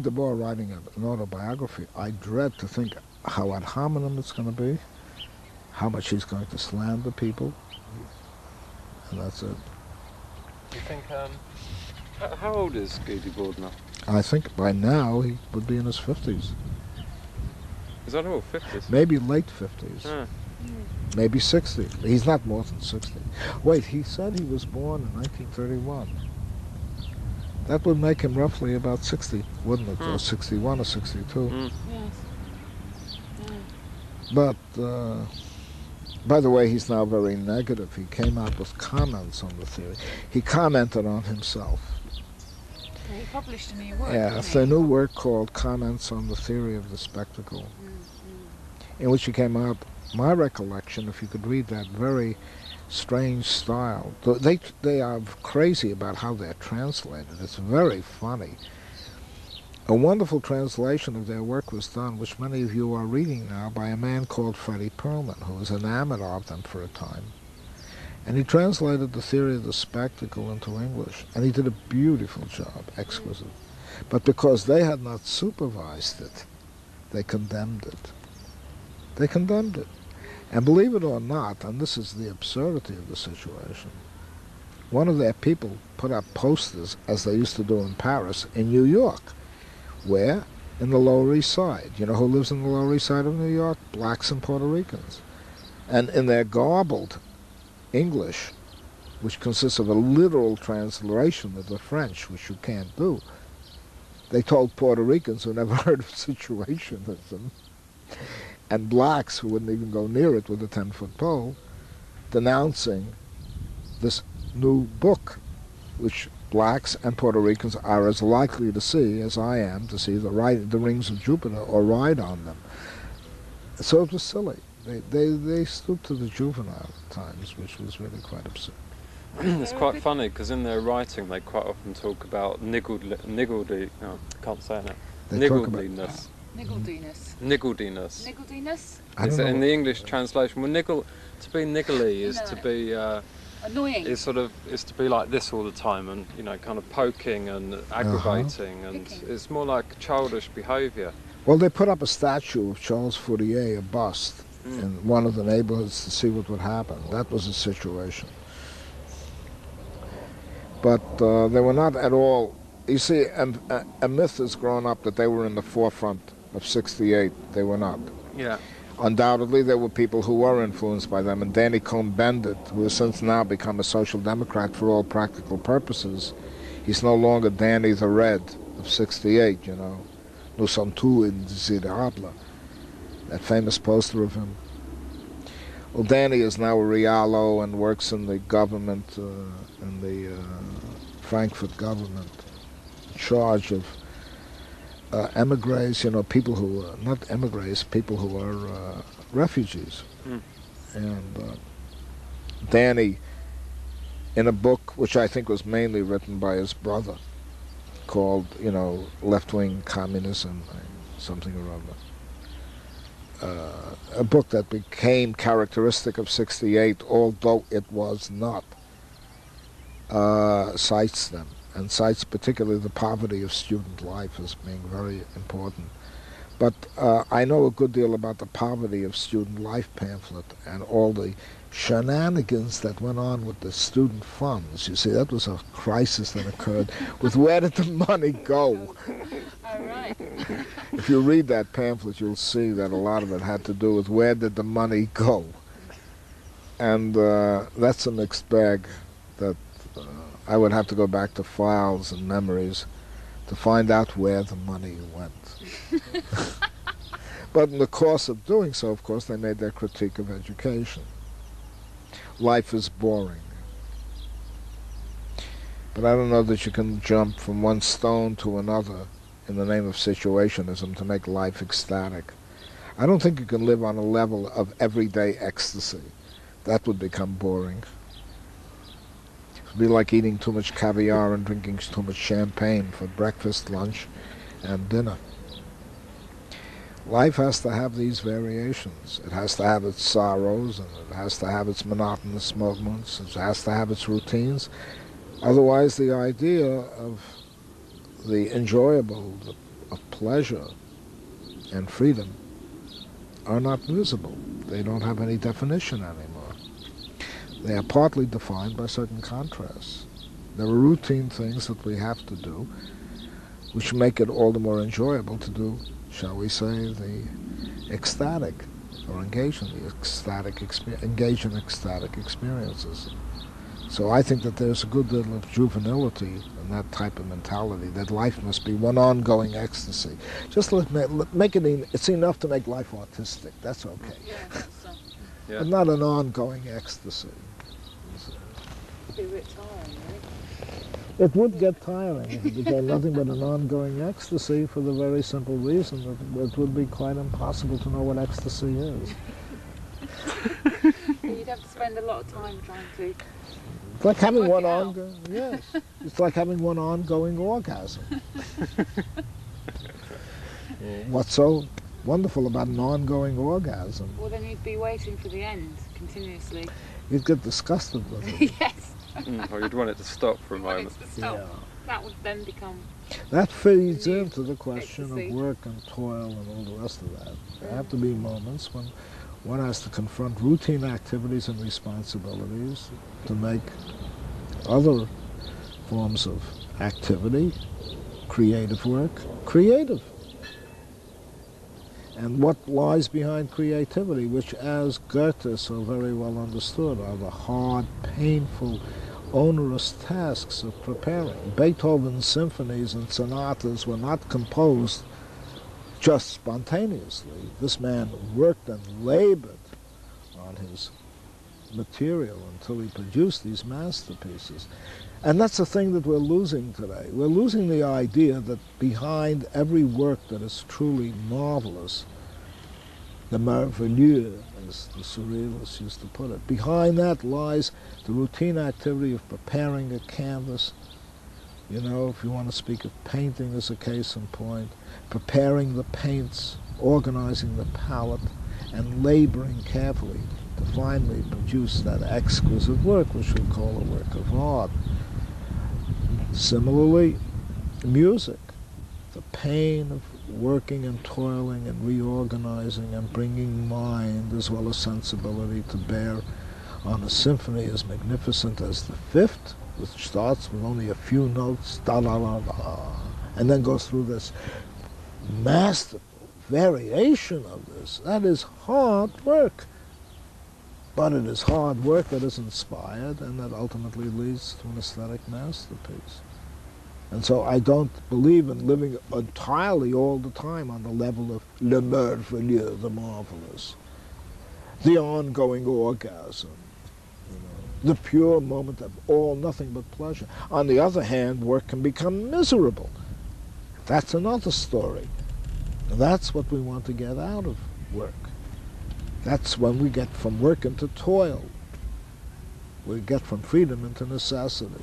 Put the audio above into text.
Debord writing an autobiography, I dread to think how ad hominem it's going to be, how much he's going to slander people, and that's it. Do you think, um, how, how old is Guy Debord? I think by now he would be in his 50s, Is that all? 50s? maybe late 50s, Ah, maybe 60. He's not more than 60. Wait, he said he was born in 1931. That would make him roughly about 60, wouldn't it? Hmm. Or 61 or 62. mm. Yes. But, uh, by the way, he's now very negative. He came out with comments on the theory. He commented on himself. He published a new work. Yeah, didn't it's a new work called Comments on the Theory of the Spectacle, in which he came out, my recollection, if you could read that very strange style. They, they are crazy about how they're translated. It's very funny. A wonderful translation of their work was done, which many of you are reading now, by a man called Fredy Perlman, who was enamored of them for a time. And he translated the theory of the spectacle into English, and he did a beautiful job, exquisite. But because they had not supervised it, they condemned it. They condemned it. And believe it or not, and this is the absurdity of the situation, one of their people put up posters, as they used to do in Paris, in New York. Where? In the Lower East Side. You know who lives in the Lower East Side of New York? Blacks and Puerto Ricans. And in their garbled English, which consists of a literal translation of the French, which you can't do, they told Puerto Ricans who never heard of situationism, and blacks who wouldn't even go near it with a 10 foot pole, denouncing this new book, which blacks and Puerto Ricans are as likely to see as I am to see the, ride, the rings of Jupiter or ride on them. So it was silly. They, they, they stood to the juvenile at times, which was really quite absurd. it's quite funny because in their writing they quite often talk about niggled, niggledy, no, can't say it. They talk about. Nigglediness. Nigglediness. Nigglediness. Nigglediness? Is it in the English translation? Well, niggle, to be niggly is to be, uh, Annoying. is sort of, is to be like this all the time and, you know, kind of poking and Uh-huh. aggravating and Picking. it's more like childish behaviour. Well, they put up a statue of Charles Fourier, a bust, Mm. in one of the neighborhoods to see what would happen. That was the situation. But uh, they were not at all. You see, a, a, a myth has grown up that they were in the forefront of 68. They were not. Yeah. Undoubtedly, there were people who were influenced by them, and Danny Cohn-Bendit, who has since now become a social democrat for all practical purposes, he's no longer Danny the Red of 68, you know. Nous sommes tous indésirables. That famous poster of him. Well, Danny is now a Realo and works in the government, uh, in the uh, Frankfurt government, in charge of uh, emigres, you know, people who are not emigres, people who are uh, refugees. Mm. And uh, Danny, in a book which I think was mainly written by his brother, called, you know, Left Wing Communism, uh, something or other. Uh, a book that became characteristic of 68, although it was not, uh, cites them and cites particularly the poverty of student life as being very important. But uh, I know a good deal about the poverty of student life pamphlet and all the shenanigans that went on with the student funds. You see, that was a crisis that occurred with where did the money go? Oh, right. If you read that pamphlet, you'll see that a lot of it had to do with where did the money go. And uh, that's a mixed bag that uh, I would have to go back to files and memories to find out where the money went. but in the course of doing so, of course, they made their critique of education. Life is boring. But I don't know that you can jump from one stone to another in the name of situationism to make life ecstatic. I don't think you can live on a level of everyday ecstasy. That would become boring. It would be like eating too much caviar and drinking too much champagne for breakfast, lunch, and dinner. Life has to have these variations. It has to have its sorrows, and it has to have its monotonous moments. It has to have its routines. Otherwise, the idea of the enjoyable, the of pleasure and freedom are not visible. They don't have any definition anymore. They are partly defined by certain contrasts. There are routine things that we have to do, which make it all the more enjoyable to do, shall we say, the ecstatic or engage in the ecstatic engage in ecstatic experiences. So I think that there's a good deal of juvenility in that type of mentality that life must be one ongoing ecstasy. Just let, let make it. En- it's enough to make life artistic. That's okay, Yeah, that's, uh, Yeah. but not an ongoing ecstasy. Be a bit tiring, really. It would get tiring if it became nothing but an ongoing ecstasy for the very simple reason that it would be quite impossible to know what ecstasy is. You'd have to spend a lot of time trying to. It's like having Work one it ongoing, yes. It's like having one ongoing orgasm. What's so wonderful about an ongoing orgasm? Well, then you'd be waiting for the end continuously. You'd get disgusted with it. yes. Mm, or you'd want it to stop for a you want it moment. to stop. That would then become. That feeds into the question ecstasy. of work and toil and all the rest of that. There have to be moments when one has to confront routine activities and responsibilities to make other forms of activity, creative work, creative. And what lies behind creativity, which, as Goethe so very well understood, are the hard, painful, onerous tasks of preparing. Beethoven's symphonies and sonatas were not composed just spontaneously. This man worked and labored on his material until he produced these masterpieces. And that's the thing that we're losing today. We're losing the idea that behind every work that is truly marvelous, the merveilleux, as the surrealists used to put it, behind that lies the routine activity of preparing a canvas. You know, if you want to speak of painting as a case in point, preparing the paints, organizing the palette, and laboring carefully to finally produce that exquisite work, which we call a work of art. Similarly, music, the pain of working and toiling and reorganizing and bringing mind as well as sensibility to bear on a symphony as magnificent as the fifth, which starts with only a few notes, da da da da, and then goes through this masterful variation of this. That is hard work. But it is hard work that is inspired and that ultimately leads to an aesthetic masterpiece. And so I don't believe in living entirely all the time on the level of le merveilleux, the marvelous, the ongoing orgasm, the pure moment of all nothing but pleasure. On the other hand, work can become miserable. That's another story. That's what we want to get out of work. That's when we get from work into toil. We get from freedom into necessity.